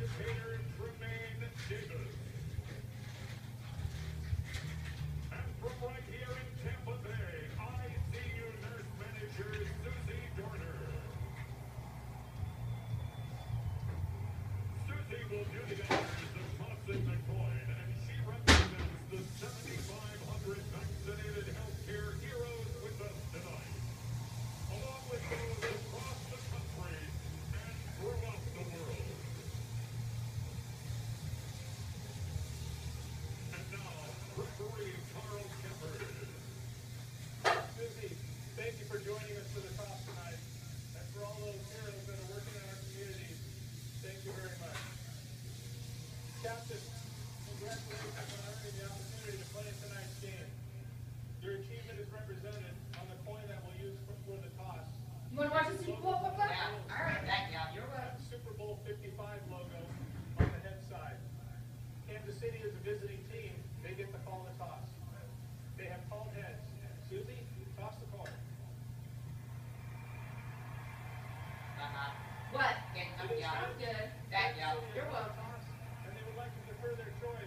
educator Trimaine Davis. Captain, congratulations on earning the opportunity to play in tonight's game. Your achievement is represented on the coin that we'll use for, for the toss. You wanna watch the Super Bowl football? Yeah, all right, thank you. You're welcome. Super Bowl fifty-five logo on the head side. Kansas City is a visiting team, they get to call the toss. They have called heads. Suzie, toss the coin. Uh-huh. What? Come I'm good. Thank you. You're welcome for their choice.